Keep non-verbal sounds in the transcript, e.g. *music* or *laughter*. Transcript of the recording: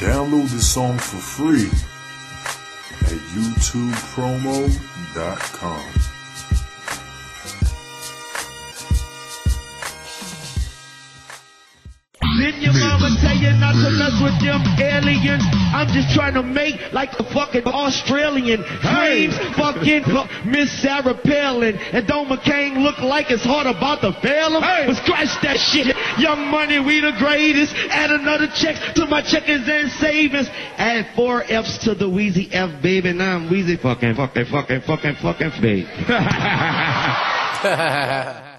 Download the song for free at youtubepromo.com. Didn't your mama tell not to mess with them aliens? I'm just trying to make like a fucking Australian. Dreams fucking Miss Sarah Palin. And John McCain look like it's hard about to fail him. But scratch that shit. Young money, we the greatest. Add another check to my checkers and savings. Add four F's to the Weezy F, baby. Now I'm Weezy fucking, fucking, fucking, fucking, fucking, babe. *laughs* *laughs*